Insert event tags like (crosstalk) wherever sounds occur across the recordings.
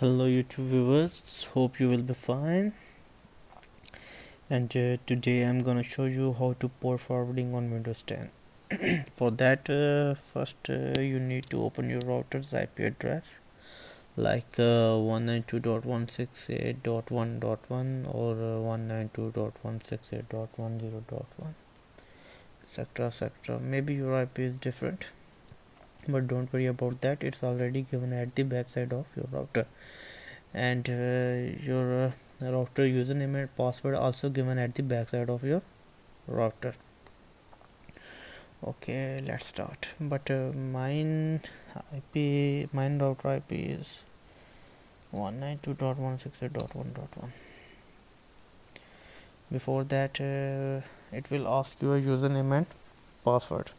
hello youtube viewers. Hope you will be fine. And uh, today i'm gonna show you how to port forwarding on windows 10 (clears throat) for that uh, first uh, you need to open your router's ip address like uh, 192.168.1.1 or uh, 192.168.10.1 etc etc maybe your ip is different but don't worry about that. It's already given at the backside of your router. And uh, your uh, router username and password also given at the backside of your router. Okay let's start. But uh, mine ip mine router ip is 192.168.1.1 before that uh, it will ask your username and password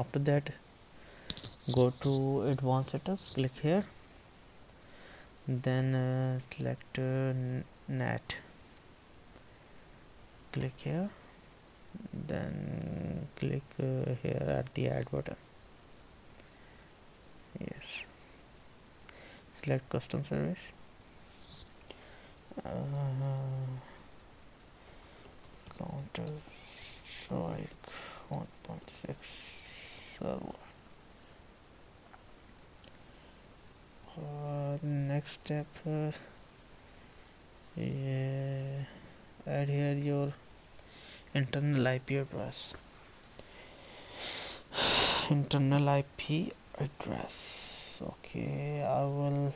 after that go to advanced setup click here. Then uh, select uh, NAT. Click here. Then click uh, here at the add button. Yes. Select custom service. Uh, counter strike 1.6 server uh, next step uh, yeah, add here your internal IP address. (sighs) Internal IP address. Okay I will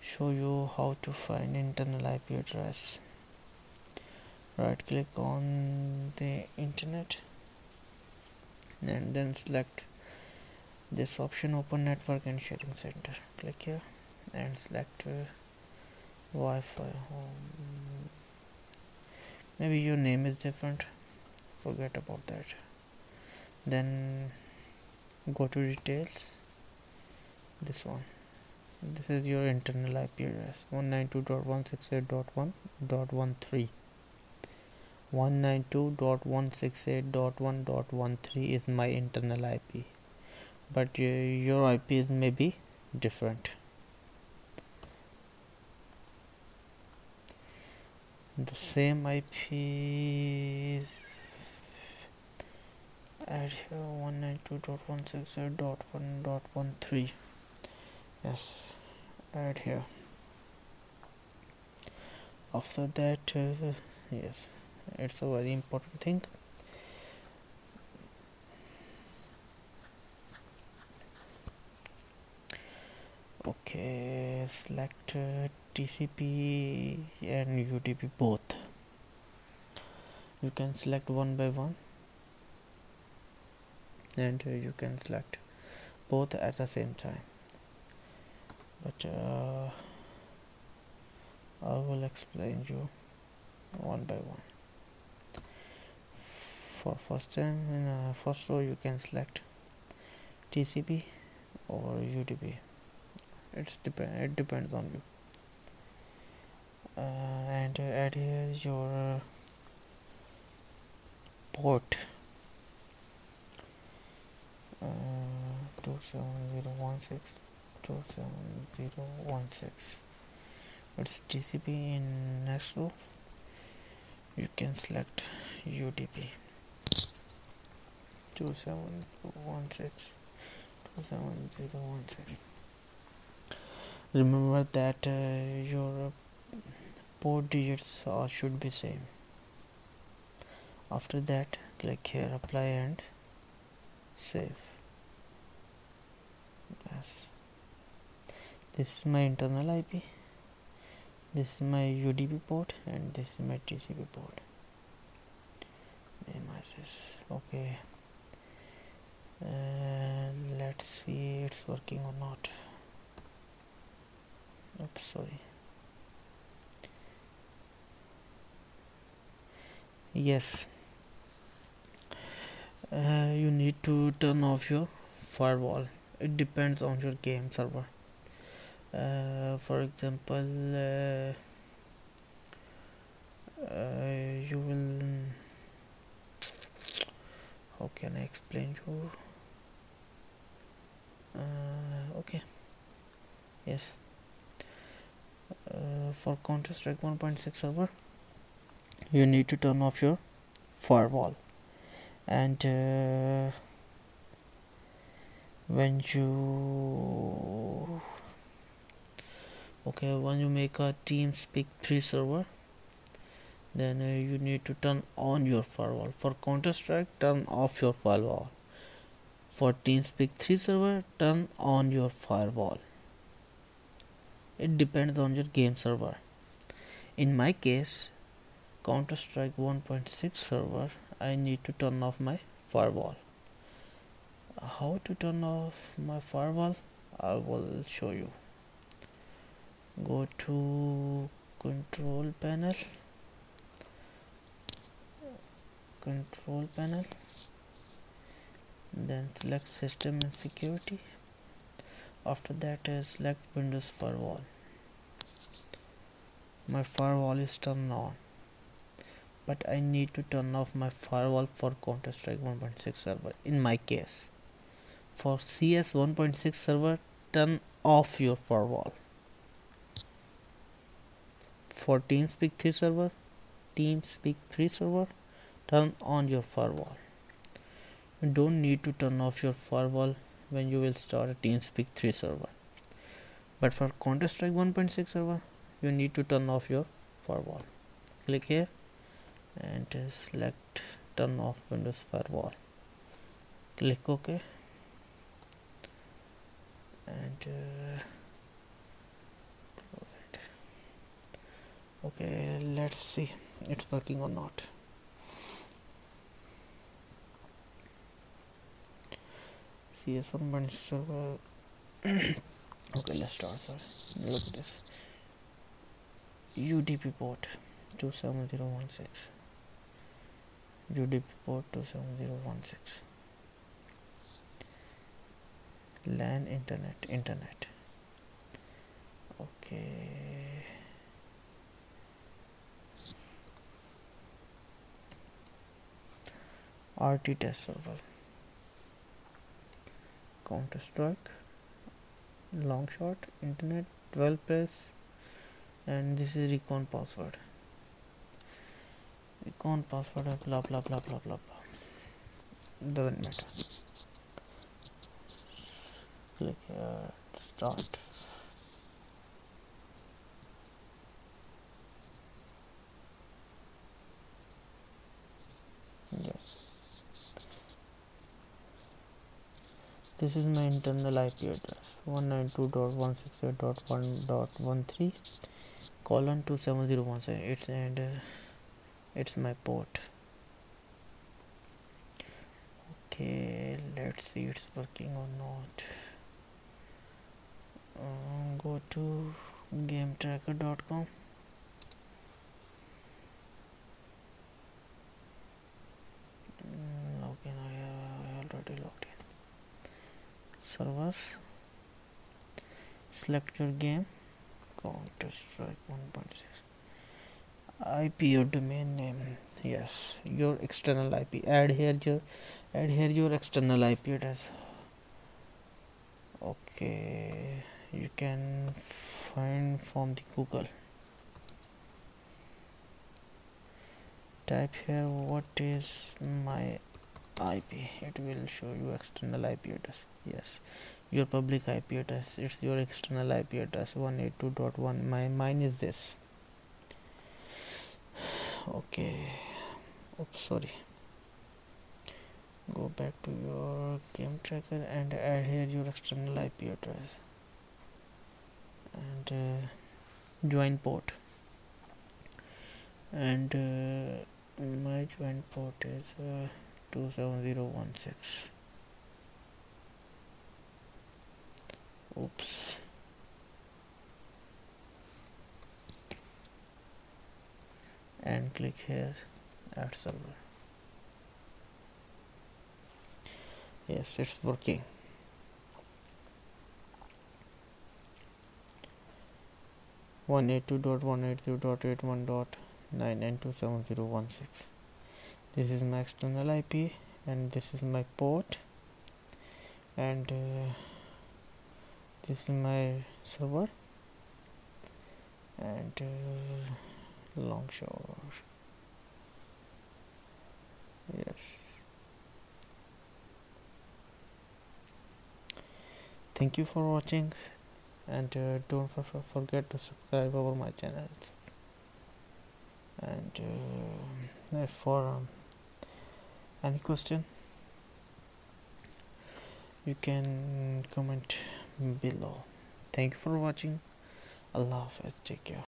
show you how to find internal IP address. Right click on the internet and then select this option open network and sharing center. Click here and select uh, Wi-Fi um, maybe your name is different. Forget about that. Then go to details. This one. This is your internal IP address. 192.168.1.13 192.168.1.13 is my internal IP but your IP is maybe different. The same IP is add here 192.168.1.13 yes add here. After that uh, yes it's a very important thing. Okay select uh, TCP and UDP both. You can select one by one. And uh, you can select both at the same time. But uh, I will explain you one by one for first time in uh, first row you can select TCP or UDP it's depend it depends on you. Uh, and uh, add here your uh, port. Uh, 27016 27016 it's TCP in next row. You can select UDP 27016 27016 remember that uh, your port digits are should be same. After that click here apply and save. Yes. This is my internal IP this is my UDP port and this is my TCP port. Minimize this. Okay uh, let's see it's working or not. Oops sorry. Yes. Uh, you need to turn off your firewall. It depends on your game server. Uh, for example uh, uh you will how can I explain you? Uh, okay. Yes. Uh, for Counter Strike 1.6 server you need to turn off your firewall. And uh, when you okay when you make a TeamSpeak 3 server then uh, you need to turn on your firewall. For Counter-Strike turn off your firewall. For TeamSpeak 3 server turn on your firewall. It depends on your game server. In my case Counter-Strike 1.6 server I need to turn off my firewall. How to turn off my firewall? I will show you. Go to control panel control panel then select system and security. After that uh, select windows firewall. My firewall is turned on but I need to turn off my firewall for Counter-Strike 1.6 server. In my case for CS 1.6 server turn off your firewall. For TeamSpeak 3 server TeamSpeak 3 server turn on your firewall. You don't need to turn off your firewall when you will start a TeamSpeak 3 server. But for Counter-Strike 1.6 server you need to turn off your firewall. Click here and select turn off Windows firewall. Click OK. And uh, okay let's see it's working or not cs1 server okay let's start sir. Look at this. Udp port 27016 udp port 27016 lan internet internet. Okay. RT test server counter strike long shot internet 12 press and this is rcon password. Rcon password blah blah blah blah blah blah. Doesn't matter. Click here start this is my internal IP address 192.168.1.13 colon 27017 it's and uh, it's my port. Okay let's see it's working or not. Uh, go to gametracker.com mm, okay now I already logged in servers select your game. Counter strike 1.6 ip your domain name. Yes your external ip add here your add here your external ip address. Okay you can find from the google. Type here what is my ip it will show you external ip address. Yes your public ip address. It's your external ip address 182.1 my mine is this. (sighs) Okay. Oops sorry. Go back to your game tracker and add here your external ip address. And uh, join port. And uh, my join port is uh, 27016 oops and click here add server. Yes it's working. One eight two dot one eight two dot eight one dot nine and two seven zero one six. This is my external IP and this is my port. And uh, this is my server. And uh, longshore. Yes. Thank you for watching. And uh, don't for forget to subscribe over my channel. And uh, for um, any question you can comment below. Thank you for watching. Allah take care